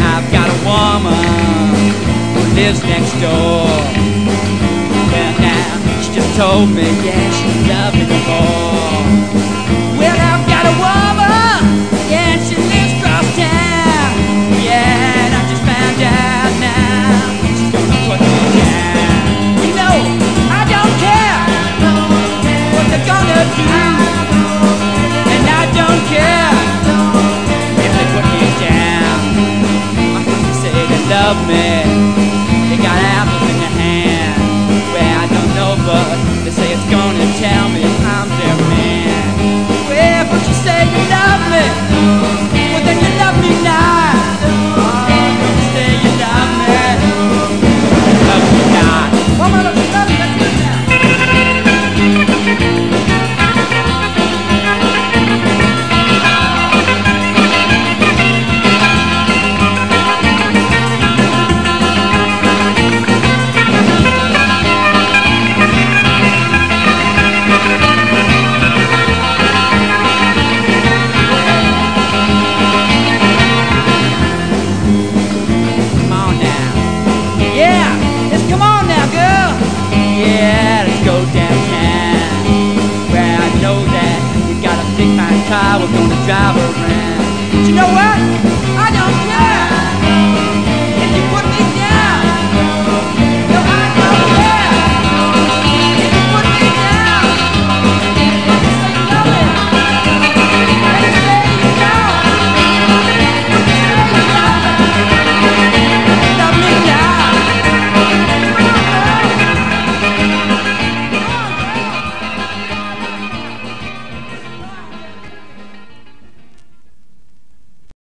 I've got a woman who lives next door. Well, now she just told me, yeah, she does. of me. It got out. But you know what? I don't care.